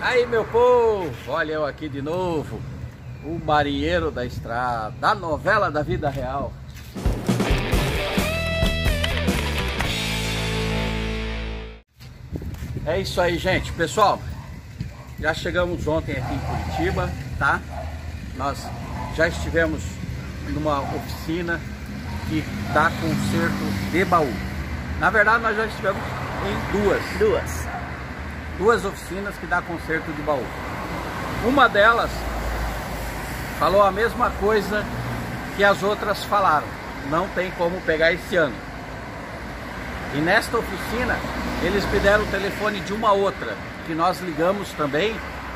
Aí meu povo, olha eu aqui de novo, o marinheiro da estrada, da novela da vida real. É isso aí, gente. Pessoal, já chegamos ontem aqui em Curitiba, tá? Nós já estivemos numa oficina que dá conserto de baú. Na verdade, nós já estivemos em duas. Duas. Duas oficinas que dá conserto de baú. Uma delas falou a mesma coisa que as outras falaram. Não tem como pegar esse ano. E nesta oficina, eles pediram o telefone de uma outra, que nós ligamos também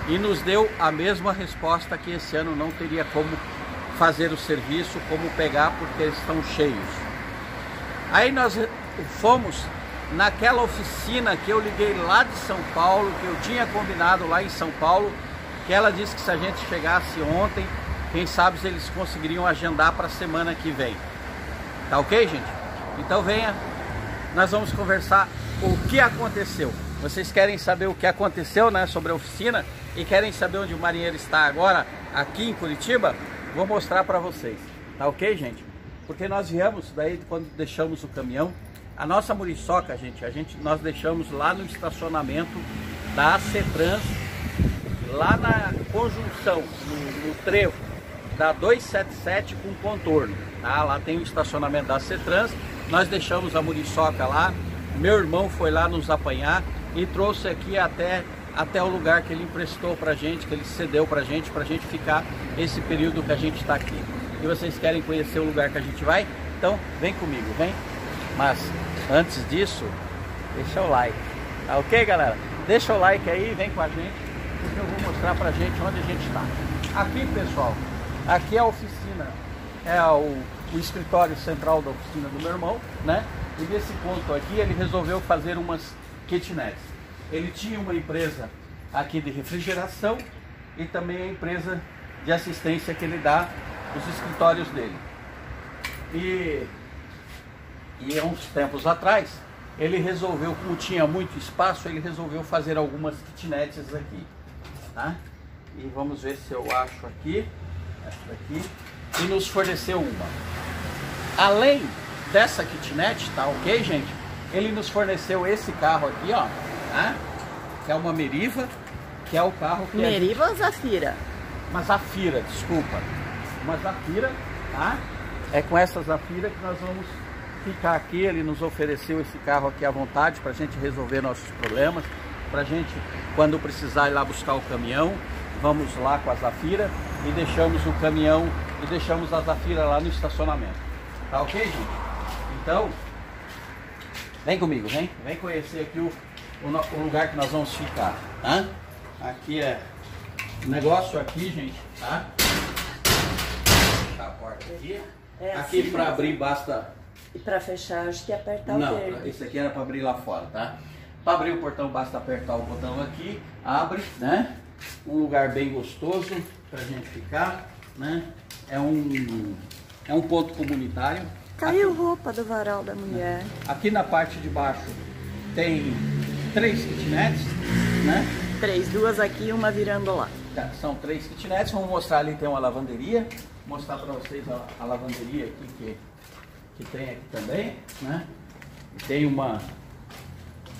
e nos deu a mesma resposta que esse ano não teria como fazer o serviço, como pegar, porque eles estão cheios. Aí nós fomos naquela oficina que eu liguei lá de São Paulo, que eu tinha combinado lá em São Paulo, que ela disse que se a gente chegasse ontem, quem sabe se eles conseguiriam agendar para a semana que vem. Tá ok, gente? Então venha, nós vamos conversar o que aconteceu. Vocês querem saber o que aconteceu né, sobre a oficina e querem saber onde o marinheiro está agora, aqui em Curitiba? Vou mostrar para vocês. Tá ok, gente? Porque nós viemos daí quando deixamos o caminhão, a nossa muriçoca, gente, a gente nós deixamos lá no estacionamento da Cetrans, lá na conjunção, no, no trevo da 277 com contorno. Tá? Lá tem o estacionamento da Cetrans. Nós deixamos a muriçoca lá. Meu irmão foi lá nos apanhar e trouxe aqui até até o lugar que ele emprestou pra gente, que ele cedeu pra gente, pra gente ficar esse período que a gente está aqui. E vocês querem conhecer o lugar que a gente vai? Então vem comigo, vem. Mas antes disso, deixa o like. Tá ok, galera? Deixa o like aí, vem com a gente, porque eu vou mostrar pra gente onde a gente está. Aqui, pessoal, aqui é a oficina, é o, o escritório central da oficina do meu irmão, né? E nesse ponto aqui ele resolveu fazer umas kitnets. Ele tinha uma empresa aqui de refrigeração e também a empresa de assistência que ele dá os escritórios dele. E e há uns tempos atrás, ele resolveu, como tinha muito espaço, ele resolveu fazer algumas kitnets aqui. Tá? E vamos ver se eu acho aqui, essa daqui, e nos forneceu uma. Além dessa kitnet, tá ok, gente? Ele nos forneceu esse carro aqui, ó, tá? que é uma Meriva, que é o carro que Meriva é... ou Zafira? Uma Zafira, desculpa. Uma Zafira, tá? É com essa Zafira que nós vamos ficar aqui. Ele nos ofereceu esse carro aqui à vontade para a gente resolver nossos problemas. Para a gente, quando precisar ir lá buscar o caminhão, vamos lá com a Zafira e deixamos o caminhão e deixamos a Zafira lá no estacionamento. Tá ok, gente? Então, vem comigo, vem. Vem conhecer aqui o, o, o lugar que nós vamos ficar, tá? Aqui é o negócio aqui, gente, tá? Fechar a porta aqui. É aqui assim para abrir basta e para fechar, acho que é apertar Não, o verde. Não, esse aqui era para abrir lá fora, tá? Para abrir o portão basta apertar o botão aqui, abre, né? Um lugar bem gostoso para gente ficar, né? É um, é um ponto comunitário. Caiu aqui, roupa do varal da mulher. Aqui na parte de baixo tem três kitnets, né? Três, duas aqui e uma virando lá. Tá, são três kitnets, vamos mostrar ali, tem uma lavanderia. Vou mostrar para vocês a, a lavanderia aqui que que tem aqui também, né? E tem uma,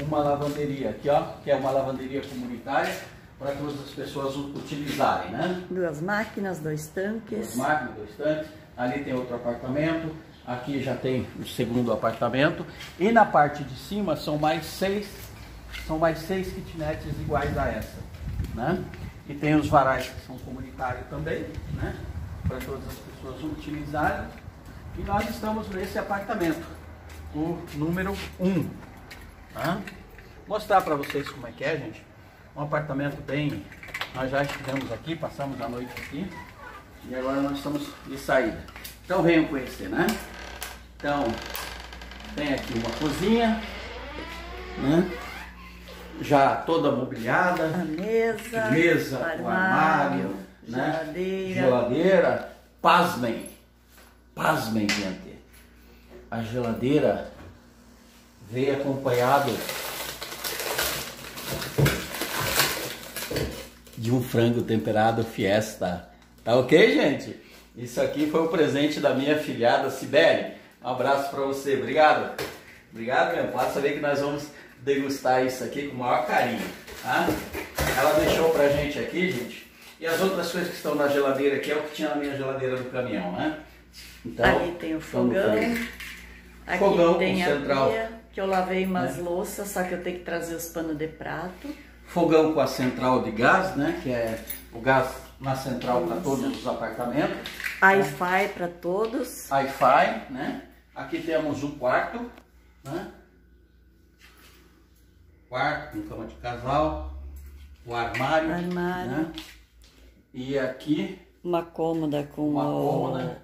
uma lavanderia aqui, ó, que é uma lavanderia comunitária para todas as pessoas utilizarem, né? Duas máquinas, dois tanques. Duas máquinas, dois tanques. Ali tem outro apartamento. Aqui já tem o segundo apartamento. E na parte de cima são mais seis, são mais seis kitnets iguais a essa, né? E tem os varais que são comunitários também, né? Para todas as pessoas utilizarem. E nós estamos nesse apartamento, o número 1. Tá? Mostrar para vocês como é que é, gente. Um apartamento bem... Nós já estivemos aqui, passamos a noite aqui. E agora nós estamos de saída. Então venham conhecer, né? Então, tem aqui uma cozinha, né? Já toda mobiliada. A mesa. Mesa, armário, o armário, né? geladeira. Geladeira. Pasmem, Pasmem, gente. A geladeira veio acompanhado de um frango temperado fiesta. Tá ok, gente? Isso aqui foi o presente da minha filhada Sibeli. Um abraço para você. Obrigado. Obrigado mesmo. Pode saber que nós vamos degustar isso aqui com o maior carinho. Tá? Ela deixou pra gente aqui, gente. E as outras coisas que estão na geladeira aqui é o que tinha na minha geladeira do caminhão, né? Então, ali tem o fogão. Aqui fogão tem a central. pia, que eu lavei umas né? louças, só que eu tenho que trazer os panos de prato. Fogão com a central de gás, né? Que é o gás na central para todos os apartamentos. Wi-Fi para todos. Wi-Fi, né? Aqui temos um quarto, né? Quarto, uma cama de casal, o armário, armário. Né? E aqui uma cômoda com uma cômoda.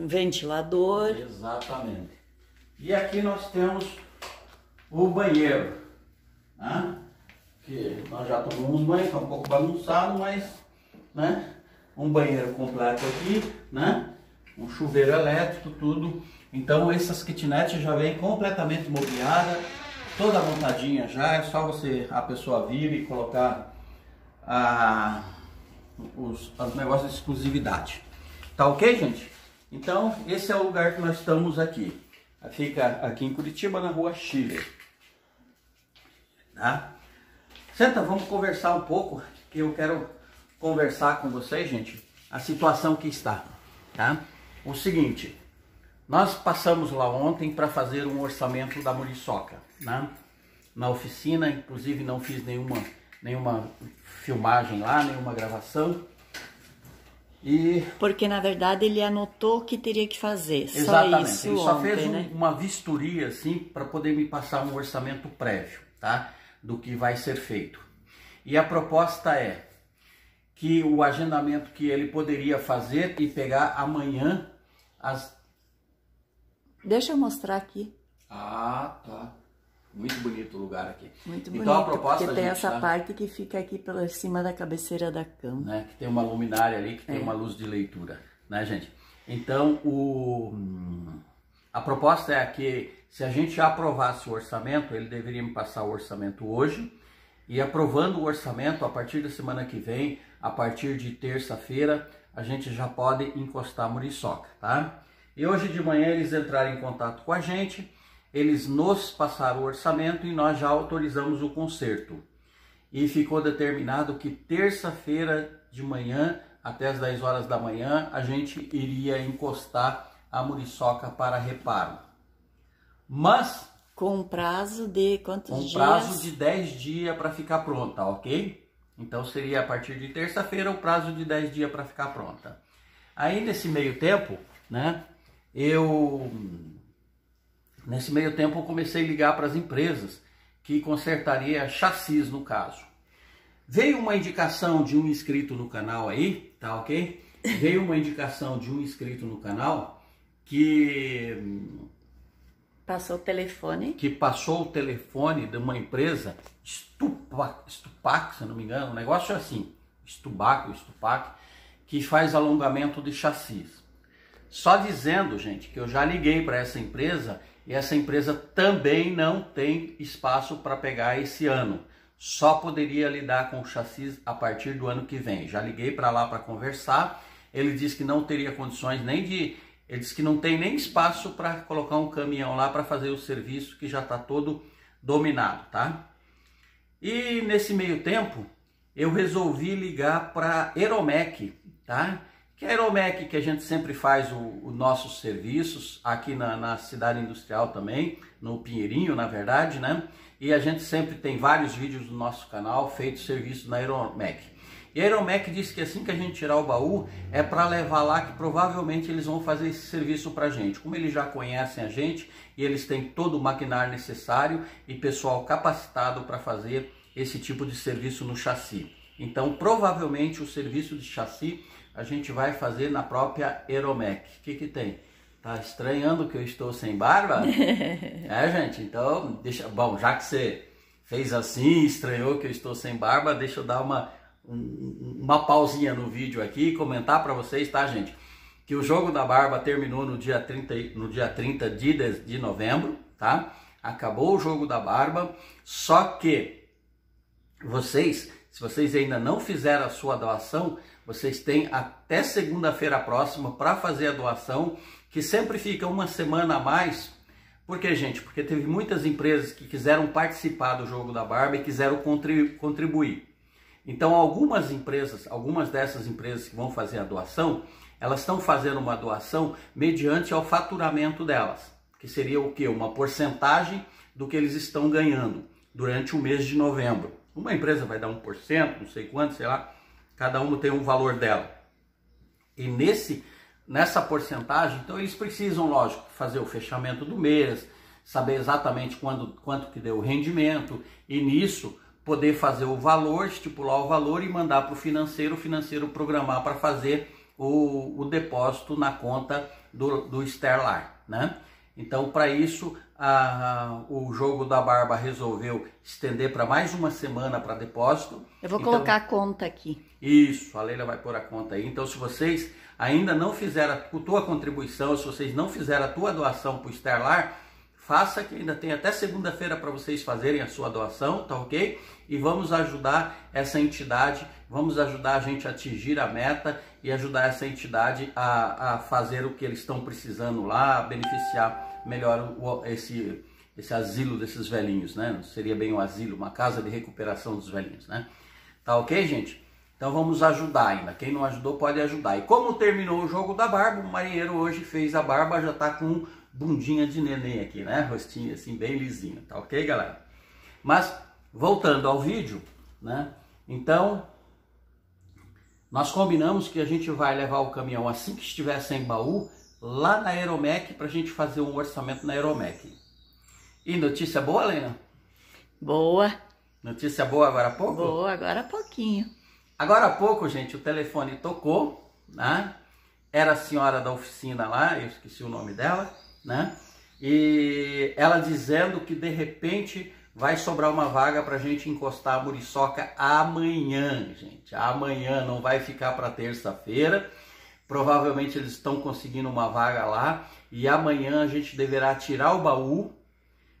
Um ventilador. Exatamente. E aqui nós temos o banheiro, né? que nós já tomamos banho, está um pouco bagunçado, mas né? um banheiro completo aqui, né? um chuveiro elétrico, tudo. Então essas kitnets já vem completamente mobiliada, toda montadinha já, é só você, a pessoa vir e colocar a, os, os negócios de exclusividade. Tá ok, gente? Então, esse é o lugar que nós estamos aqui. Fica aqui em Curitiba, na rua Chile. Tá? Senta, vamos conversar um pouco, que eu quero conversar com vocês, gente, a situação que está, tá? O seguinte, nós passamos lá ontem para fazer um orçamento da Muriçoca, né? Na oficina, inclusive não fiz nenhuma, nenhuma filmagem lá, nenhuma gravação. E... Porque na verdade ele anotou o que teria que fazer. Exatamente. Só isso ele só ontem, fez um, né? uma vistoria assim para poder me passar um orçamento prévio, tá? Do que vai ser feito. E a proposta é que o agendamento que ele poderia fazer e pegar amanhã as. Deixa eu mostrar aqui. Ah, tá. Muito bonito o lugar aqui. Muito então, bonito, a proposta, porque tem gente, essa tá? parte que fica aqui pela cima da cabeceira da cama. Né? Que tem uma luminária ali, que tem É. uma luz de leitura, né, gente? Então, o... a proposta é que se a gente já aprovasse o orçamento, ele deveria me passar o orçamento hoje, e aprovando o orçamento, a partir da semana que vem, a partir de terça-feira, a gente já pode encostar a muriçoca, tá? E hoje de manhã eles entraram em contato com a gente, eles nos passaram o orçamento e nós já autorizamos o conserto. E ficou determinado que terça-feira de manhã, até as 10 horas da manhã, a gente iria encostar a muriçoca para reparo. Mas Com um prazo de quantos um dias? prazo de 10 dias para ficar pronta, ok? Então seria a partir de terça-feira o prazo de 10 dias para ficar pronta. Aí nesse meio tempo, né, eu nesse meio tempo eu comecei a ligar para as empresas que consertaria chassis no caso. Veio uma indicação de um inscrito no canal aí, tá ok? Veio uma indicação de um inscrito no canal que Passou o telefone. que passou o telefone de uma empresa, Stupac, Stupac, se não me engano, um negócio assim, Stubac, Stupac, que faz alongamento de chassis. Só dizendo, gente, que eu já liguei para essa empresa e essa empresa também não tem espaço para pegar esse ano. Só poderia lidar com chassis a partir do ano que vem. Já liguei para lá para conversar. Ele disse que não teria condições nem de ele disse que não tem nem espaço para colocar um caminhão lá para fazer o serviço que já está todo dominado, tá? E nesse meio tempo eu resolvi ligar para Eromec, tá? Que é a Eromec que a gente sempre faz os nossos serviços aqui na, na cidade industrial também, no Pinheirinho, na verdade, né? E a gente sempre tem vários vídeos no nosso canal feitos serviços na Eromec. E a Aeromec disse que assim que a gente tirar o baú é para levar lá que provavelmente eles vão fazer esse serviço para gente. Como eles já conhecem a gente e eles têm todo o maquinário necessário e pessoal capacitado para fazer esse tipo de serviço no chassi. Então provavelmente o serviço de chassi a gente vai fazer na própria Aeromec. O que que tem? Tá estranhando que eu estou sem barba? é, gente, então deixa. Bom, já que você fez assim, estranhou que eu estou sem barba, deixa eu dar uma um, uma pausinha no vídeo aqui e comentar para vocês, tá, gente? Que o jogo da barba terminou no dia 30, no dia 30 de, de, de novembro, tá? Acabou o jogo da barba, só que vocês Se vocês ainda não fizeram a sua doação, vocês têm até segunda-feira próxima para fazer a doação, que sempre fica uma semana a mais. Por quê, gente? Porque teve muitas empresas que quiseram participar do jogo da barba e quiseram contribuir. Então, algumas empresas, algumas dessas empresas que vão fazer a doação, elas estão fazendo uma doação mediante ao faturamento delas, que seria o quê? Uma porcentagem do que eles estão ganhando durante o mês de novembro. Uma empresa vai dar 1%, não sei quanto, sei lá, cada uma tem um valor dela. E nesse nessa porcentagem, então eles precisam, lógico, fazer o fechamento do mês, saber exatamente quando, quanto que deu o rendimento e nisso poder fazer o valor, estipular o valor e mandar para o financeiro, o financeiro programar para fazer o, o, depósito na conta do, do Sterlar, né? Então, para isso, a, o jogo da Barba resolveu estender para mais uma semana para depósito. Eu vou então, colocar a conta aqui. Isso, a Leila vai pôr a conta aí. Então, se vocês ainda não fizeram a tua contribuição, se vocês não fizeram a tua doação para o Sterlar, faça que ainda tem até segunda-feira para vocês fazerem a sua doação, tá ok? E vamos ajudar essa entidade, vamos ajudar a gente a atingir a meta e ajudar essa entidade a, a fazer o que eles estão precisando lá, a beneficiar melhor o, esse, esse asilo desses velhinhos, né? Seria bem um asilo, uma casa de recuperação dos velhinhos, né? Tá ok, gente? Então vamos ajudar ainda. Quem não ajudou pode ajudar. E como terminou o jogo da barba, o marinheiro hoje fez a barba, já tá com bundinha de neném aqui, né? Rostinho assim, bem lisinho, tá ok, galera? Mas, voltando ao vídeo, né? Então, nós combinamos que a gente vai levar o caminhão assim que estiver sem baú, lá na Aeromec, para a gente fazer um orçamento na Aeromec. E notícia boa, Lena? Boa. Notícia boa agora há pouco? Boa, agora há pouquinho. Agora há pouco, gente, o telefone tocou, né? Era a senhora da oficina lá, eu esqueci o nome dela né? E ela dizendo que de repente vai sobrar uma vaga para a gente encostar a muriçoca amanhã, gente. Amanhã não vai ficar para terça-feira. Provavelmente eles estão conseguindo uma vaga lá e amanhã a gente deverá tirar o baú.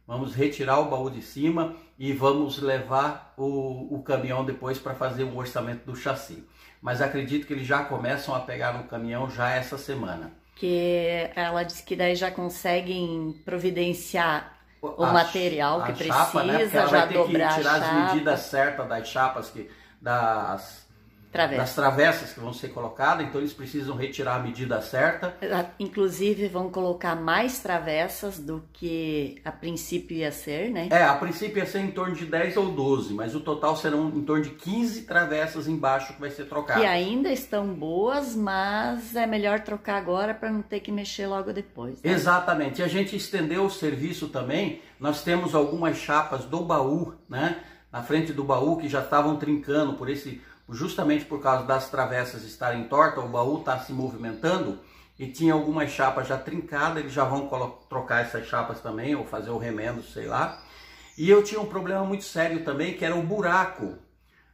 Vamos retirar o baú de cima e vamos levar o, o caminhão depois para fazer o orçamento do chassi. Mas acredito que eles já começam a pegar no caminhão já essa semana que ela disse que daí já conseguem providenciar o a, material que precisa, chapa, né? já vai ter dobrar que tirar as medidas certas das chapas que das Travessa. das travessas que vão ser colocadas, então eles precisam retirar a medida certa. Inclusive vão colocar mais travessas do que a princípio ia ser, né? É, a princípio ia ser em torno de 10 ou 12, mas o total serão em torno de 15 travessas embaixo que vai ser trocado. Que ainda estão boas, mas é melhor trocar agora para não ter que mexer logo depois. Né? Exatamente. E a gente estendeu o serviço também. Nós temos algumas chapas do baú, né? Na frente do baú que já estavam trincando por esse justamente por causa das travessas estarem tortas, o baú está se movimentando e tinha algumas chapas já trincadas, eles já vão trocar essas chapas também, ou fazer o remendo, sei lá. E eu tinha um problema muito sério também, que era o buraco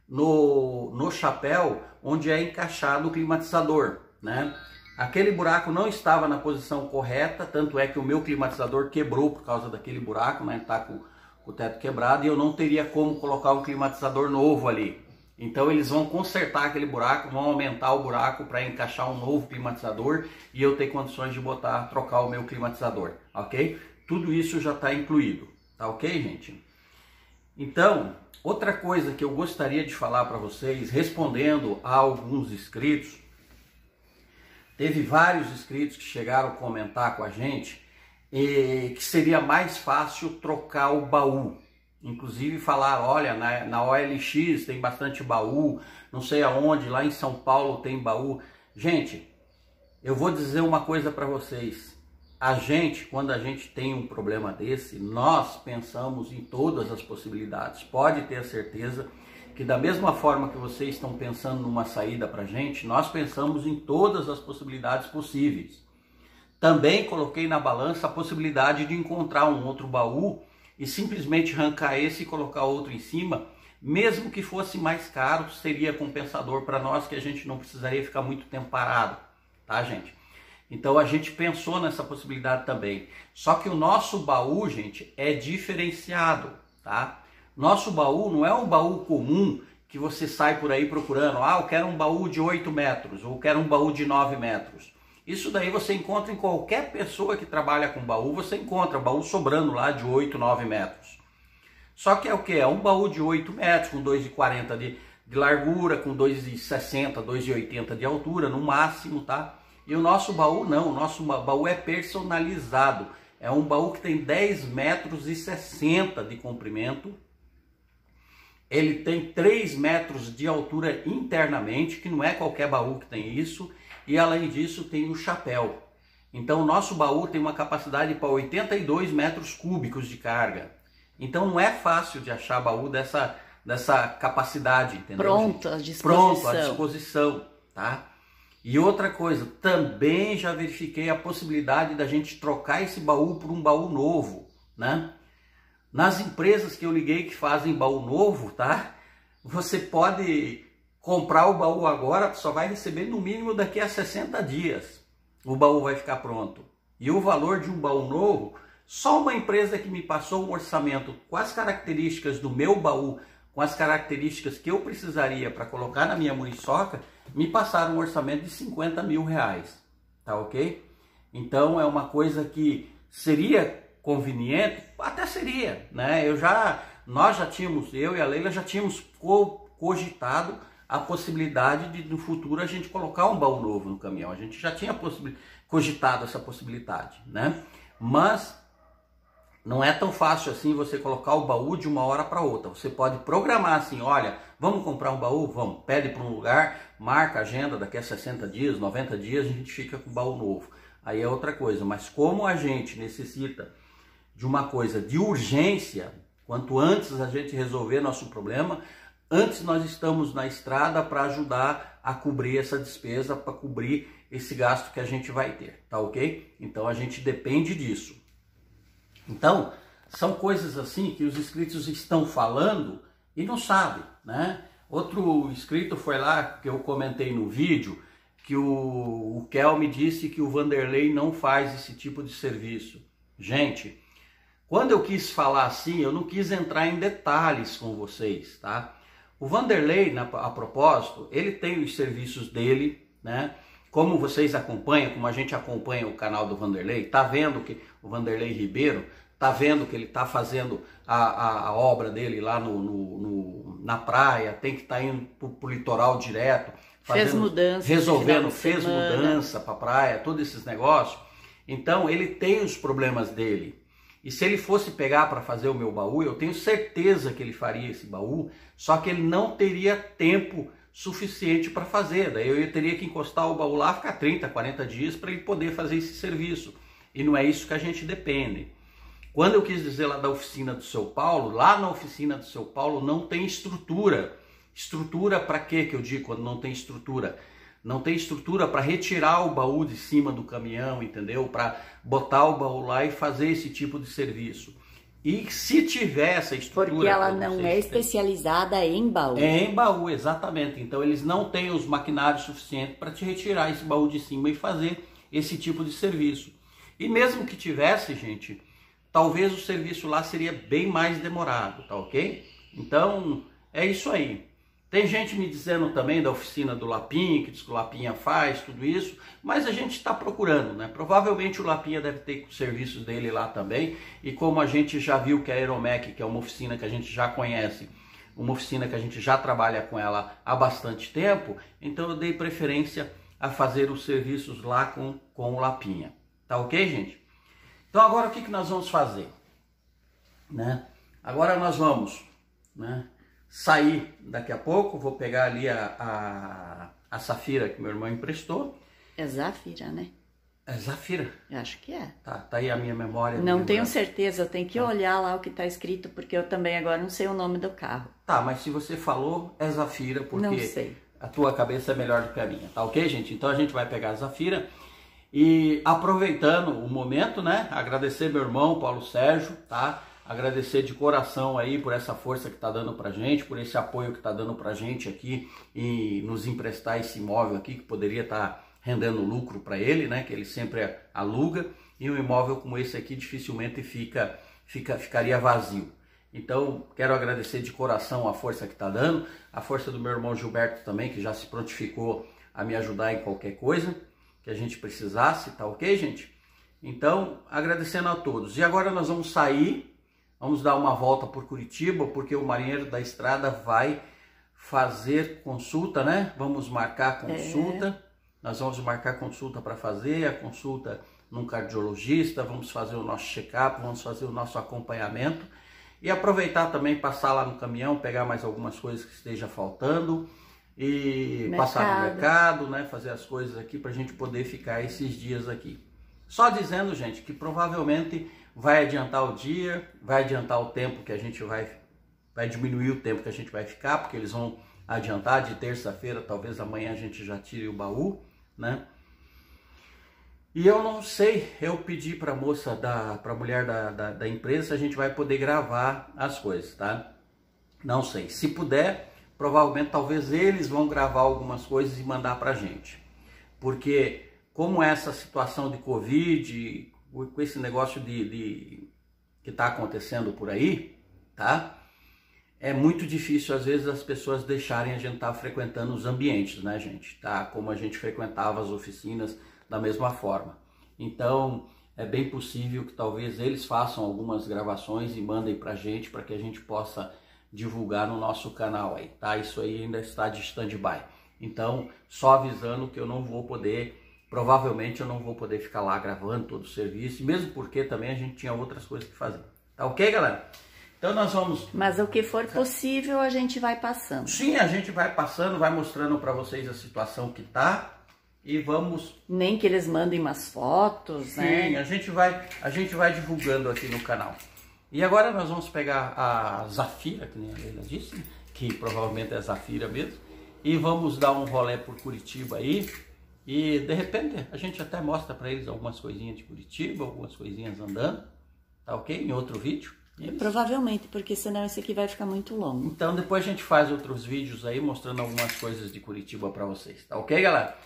no, no chapéu onde é encaixado o climatizador, né? Aquele buraco não estava na posição correta, tanto é que o meu climatizador quebrou por causa daquele buraco, né? Tá com, com o teto quebrado e eu não teria como colocar um climatizador novo ali. Então eles vão consertar aquele buraco, vão aumentar o buraco para encaixar um novo climatizador e eu ter condições de botar, trocar o meu climatizador, ok? Tudo isso já está incluído, tá ok, gente? Então, outra coisa que eu gostaria de falar para vocês, respondendo a alguns inscritos, teve vários inscritos que chegaram a comentar com a gente que seria mais fácil trocar o baú, Inclusive falar, olha, na, na OLX tem bastante baú, não sei aonde, lá em São Paulo tem baú. Gente, eu vou dizer uma coisa para vocês. A gente, quando a gente tem um problema desse, nós pensamos em todas as possibilidades. Pode ter certeza que da mesma forma que vocês estão pensando numa saída para a gente, nós pensamos em todas as possibilidades possíveis. Também coloquei na balança a possibilidade de encontrar um outro baú e simplesmente arrancar esse e colocar outro em cima, mesmo que fosse mais caro, seria compensador para nós que a gente não precisaria ficar muito tempo parado, tá, gente? Então a gente pensou nessa possibilidade também. Só que o nosso baú, gente, é diferenciado, tá? Nosso baú não é um baú comum que você sai por aí procurando, ah, eu quero um baú de 8 metros, ou quero um baú de 9 metros. Isso daí você encontra em qualquer pessoa que trabalha com baú, você encontra baú sobrando lá de 8, 9 metros. Só que é o que? É um baú de 8 metros, com 2,40 de, de largura, com 2,60, 2,80 de altura, no máximo, tá? E o nosso baú não, o nosso baú é personalizado. É um baú que tem 10 metros e 60 de comprimento, ele tem 3 metros de altura internamente, que não é qualquer baú que tem isso, e além disso tem o chapéu. Então o nosso baú tem uma capacidade para 82 metros cúbicos de carga. Então não é fácil de achar baú dessa, dessa capacidade, entendeu? Pronto à disposição. Pronto à disposição, tá? E outra coisa, também já verifiquei a possibilidade da gente trocar esse baú por um baú novo, né? Nas empresas que eu liguei que fazem baú novo, tá? Você pode comprar o baú agora, só vai receber no mínimo daqui a 60 dias. O baú vai ficar pronto. E o valor de um baú novo, só uma empresa que me passou um orçamento com as características do meu baú, com as características que eu precisaria para colocar na minha muriçoca, me passaram um orçamento de 50 mil reais. Tá ok? Então é uma coisa que seria conveniente, até seria, né? Eu já, nós já tínhamos, eu e a Leila já tínhamos cogitado a possibilidade de no futuro a gente colocar um baú novo no caminhão. A gente já tinha cogitado essa possibilidade, né? Mas não é tão fácil assim você colocar o baú de uma hora para outra. Você pode programar assim, olha, vamos comprar um baú? Vamos. Pede para um lugar, marca a agenda, daqui a 60 dias, 90 dias a gente fica com o baú novo. Aí é outra coisa. Mas como a gente necessita de uma coisa de urgência, quanto antes a gente resolver nosso problema, antes nós estamos na estrada para ajudar a cobrir essa despesa, para cobrir esse gasto que a gente vai ter, tá ok? Então a gente depende disso. Então, são coisas assim que os inscritos estão falando e não sabem, né? Outro inscrito foi lá que eu comentei no vídeo que o, o Kel me disse que o Vanderlei não faz esse tipo de serviço. Gente, quando eu quis falar assim, eu não quis entrar em detalhes com vocês, tá? O Vanderlei, na, a propósito, ele tem os serviços dele, né? Como vocês acompanham, como a gente acompanha o canal do Vanderlei, tá vendo que o Vanderlei Ribeiro tá vendo que ele tá fazendo a, a, a obra dele lá no, no, no, na praia, tem que estar tá indo pro, pro litoral direto, fazendo, fez mudança, resolvendo, fez mudança para praia, todos esses negócios. Então ele tem os problemas dele. E se ele fosse pegar para fazer o meu baú, eu tenho certeza que ele faria esse baú, só que ele não teria tempo suficiente para fazer. Daí eu teria que encostar o baú lá, ficar 30, 40 dias para ele poder fazer esse serviço. E não é isso que a gente depende. Quando eu quis dizer lá da oficina do seu Paulo, lá na oficina do seu Paulo não tem estrutura. Estrutura para quê que eu digo quando não tem estrutura? Não tem estrutura para retirar o baú de cima do caminhão, entendeu? Para botar o baú lá e fazer esse tipo de serviço. E se tiver essa estrutura. Porque ela não é especializada em baú. É em baú, exatamente. Então eles não têm os maquinários suficientes para te retirar esse baú de cima e fazer esse tipo de serviço. E mesmo que tivesse, gente, talvez o serviço lá seria bem mais demorado, tá ok? Então é isso aí. Tem gente me dizendo também da oficina do Lapinha, que diz que o Lapinha faz tudo isso, mas a gente está procurando, né? Provavelmente o Lapinha deve ter serviços dele lá também, e como a gente já viu que a Aeromec, que é uma oficina que a gente já conhece, uma oficina que a gente já trabalha com ela há bastante tempo, então eu dei preferência a fazer os serviços lá com, com o Lapinha. Tá ok, gente? Então agora o que, que nós vamos fazer? Né? Agora nós vamos, né? Sair daqui a pouco, vou pegar ali a, a, a Safira que meu irmão emprestou. É Zafira, né? É Zafira? Eu acho que é. Tá, tá aí a minha memória. Não tenho certeza, eu tenho que tá. olhar lá o que está escrito, porque eu também agora não sei o nome do carro. Tá, mas se você falou, é Zafira, porque não sei. a tua cabeça é melhor do que a minha, tá ok, gente? Então a gente vai pegar a Zafira e aproveitando o momento, né? Agradecer meu irmão Paulo Sérgio, tá? Agradecer de coração aí por essa força que está dando para gente, por esse apoio que está dando para gente aqui e nos emprestar esse imóvel aqui que poderia estar tá rendendo lucro para ele, né? Que ele sempre aluga e um imóvel como esse aqui dificilmente fica, fica ficaria vazio. Então, quero agradecer de coração a força que está dando, a força do meu irmão Gilberto também, que já se prontificou a me ajudar em qualquer coisa que a gente precisasse, tá ok, gente? Então, agradecendo a todos. E agora nós vamos sair, vamos dar uma volta por Curitiba, porque o marinheiro da estrada vai fazer consulta, né? Vamos marcar consulta. É. Nós vamos marcar consulta para fazer a consulta num cardiologista, vamos fazer o nosso check-up, vamos fazer o nosso acompanhamento e aproveitar também, passar lá no caminhão, pegar mais algumas coisas que esteja faltando e mercado. passar no mercado, né? Fazer as coisas aqui para a gente poder ficar esses dias aqui. Só dizendo, gente, que provavelmente vai adiantar o dia, vai adiantar o tempo que a gente vai, vai diminuir o tempo que a gente vai ficar, porque eles vão adiantar de terça-feira, talvez amanhã a gente já tire o baú, né? E eu não sei, eu pedi para a moça, para a mulher da, da, da, empresa, se a gente vai poder gravar as coisas, tá? Não sei. Se puder, provavelmente talvez eles vão gravar algumas coisas e mandar para a gente. Porque como essa situação de Covid, com esse negócio de, de que está acontecendo por aí, tá? É muito difícil às vezes as pessoas deixarem a gente estar tá frequentando os ambientes, né, gente? Tá? Como a gente frequentava as oficinas da mesma forma. Então, é bem possível que talvez eles façam algumas gravações e mandem para gente para que a gente possa divulgar no nosso canal aí, tá? Isso aí ainda está de stand-by. Então, só avisando que eu não vou poder, provavelmente eu não vou poder ficar lá gravando todo o serviço, mesmo porque também a gente tinha outras coisas que fazer. Tá ok, galera? Então nós vamos. Mas o que for possível a gente vai passando. Sim, a gente vai passando, vai mostrando para vocês a situação que tá e vamos. Nem que eles mandem umas fotos, Sim, né? Sim, a gente vai, a gente vai divulgando aqui no canal. E agora nós vamos pegar a Zafira, que nem a Leila disse, que provavelmente é Zafira mesmo, e vamos dar um rolê por Curitiba aí. E de repente a gente até mostra para eles algumas coisinhas de Curitiba, algumas coisinhas andando, tá ok? Em outro vídeo. Provavelmente, porque senão esse aqui vai ficar muito longo. Então depois a gente faz outros vídeos aí mostrando algumas coisas de Curitiba para vocês, tá ok, galera?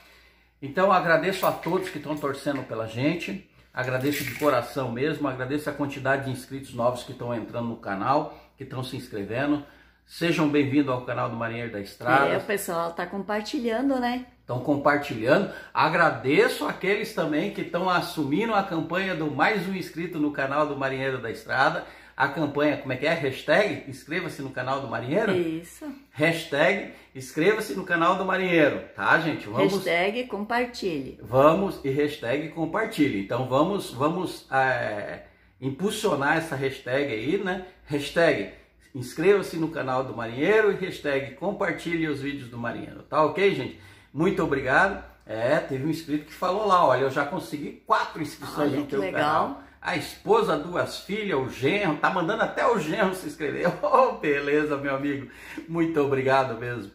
Então agradeço a todos que estão torcendo pela gente, agradeço de coração mesmo, agradeço a quantidade de inscritos novos que estão entrando no canal, que estão se inscrevendo. Sejam bem-vindos ao canal do Marinheiro da Estrada. É, o pessoal está compartilhando, né? Estão compartilhando. Agradeço aqueles também que estão assumindo a campanha do mais um inscrito no canal do Marinheiro da Estrada a campanha, como é que é? Hashtag inscreva-se no canal do Marinheiro? Isso. Hashtag inscreva-se no canal do Marinheiro, tá, gente? Vamos, hashtag compartilhe. Vamos e hashtag compartilhe. Então vamos, vamos é, impulsionar essa hashtag aí, né? Hashtag inscreva-se no canal do Marinheiro e hashtag compartilhe os vídeos do Marinheiro, tá ok, gente? Muito obrigado. É, teve um inscrito que falou lá, olha, eu já consegui quatro inscrições olha, no teu legal. canal a esposa, duas filhas, o genro, tá mandando até o genro se inscrever. Oh, beleza, meu amigo. Muito obrigado mesmo.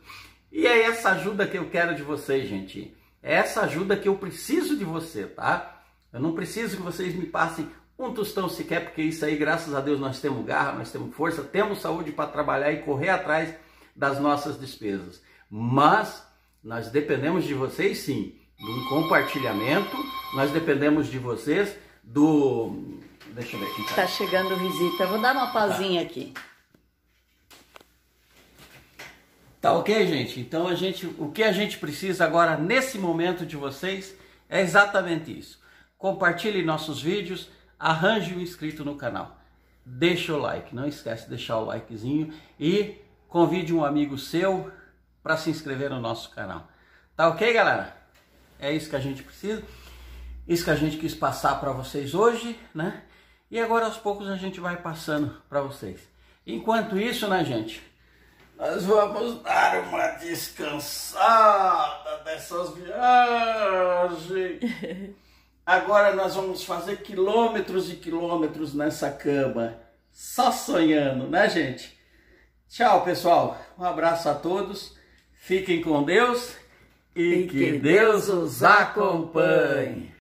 E é essa ajuda que eu quero de vocês, gente. É essa ajuda que eu preciso de você, tá? Eu não preciso que vocês me passem um tostão sequer, porque isso aí, graças a Deus, nós temos garra, nós temos força, temos saúde para trabalhar e correr atrás das nossas despesas. Mas nós dependemos de vocês sim, do compartilhamento, nós dependemos de vocês do. Deixa eu ver aqui. Tá, tá chegando visita. Vou dar uma pausinha tá. aqui. Tá ok, gente? Então a gente, o que a gente precisa agora nesse momento de vocês é exatamente isso. Compartilhe nossos vídeos, arranje o um inscrito no canal. Deixa o like, não esquece de deixar o likezinho e convide um amigo seu para se inscrever no nosso canal. Tá ok, galera? É isso que a gente precisa. Isso que a gente quis passar para vocês hoje, né? E agora aos poucos a gente vai passando para vocês. Enquanto isso, né, gente? Nós vamos dar uma descansada dessas viagens. Agora nós vamos fazer quilômetros e quilômetros nessa cama, só sonhando, né, gente? Tchau, pessoal. Um abraço a todos. Fiquem com Deus e, e que, que Deus os acompanhe.